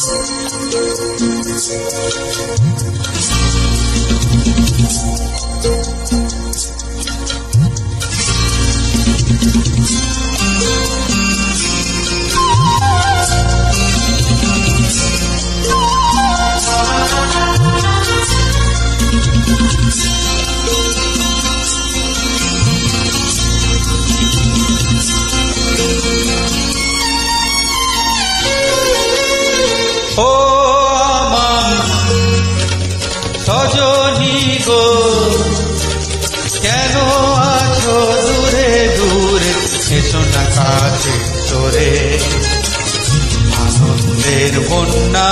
Thank you. আছো দূরে দূরে, এসো না কাছে চোরে আনন্দের বন্যা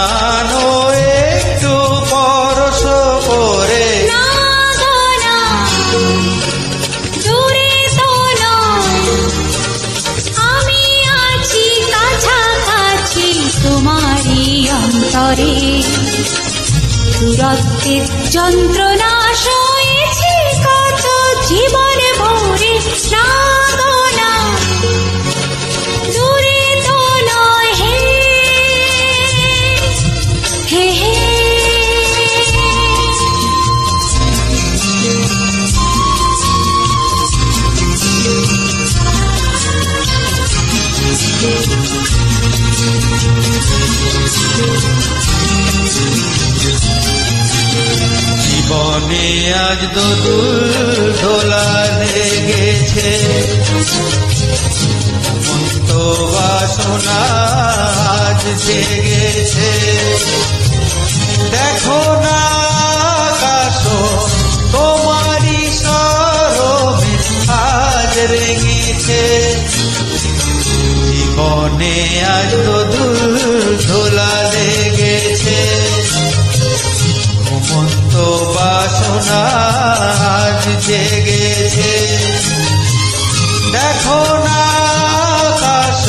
একটু পরশ করে তোমারি অন্তরে। দূরত্বের যন্ত্রণা জীবন ভরে না দূরে তো নয় হে হে। জীবনে আজ দোদুল দোলা লেগেছে। আজ জেগেছে। দেখো না আকাশ, তোমারই সরমে আজ রেঙেছে। জীবনে আজ দোদুল বাসনা জেগেছে দেখো না আকাশ,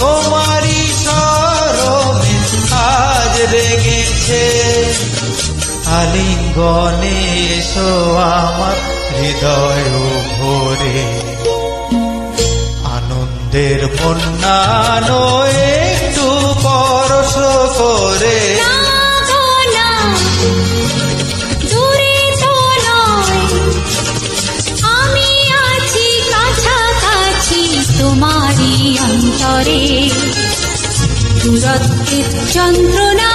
তোমারই সরমে আজ রেগেছে আলিঙ্গনে এসো আমার হৃদয় ভরে। আনন্দের বন্যানো একটু পরশ অন্তরে দূরত্বের যন্ত্রণা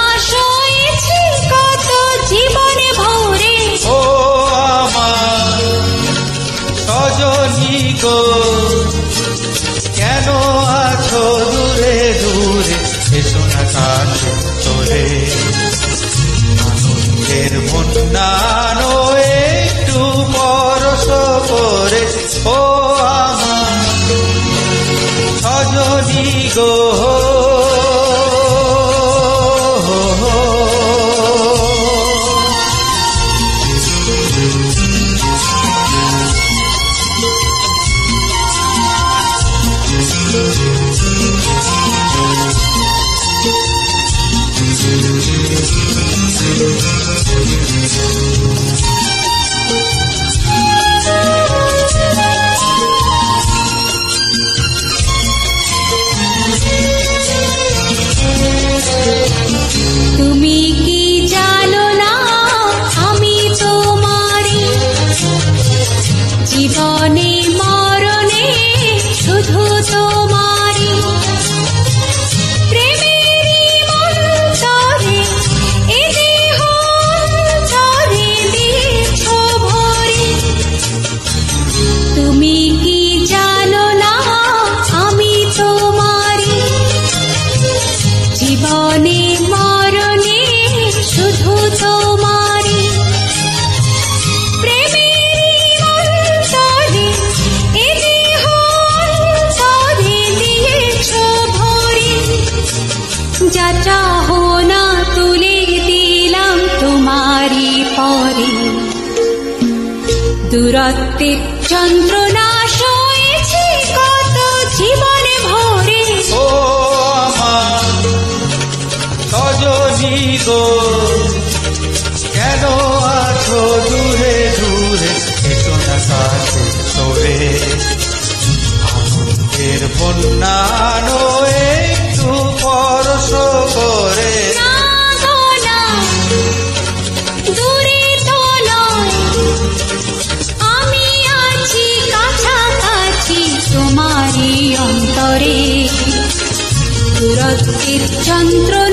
দূরত্বের যন্ত্রণা সয়েছি কত জীবনে ভরে। ও আমার গো, কেন আছো দূরে দূরে? এসো না কাছে তোরে আনন্দের বন্যানো একটু তোমারই অন্তরে দূরত্বের যন্ত্রণা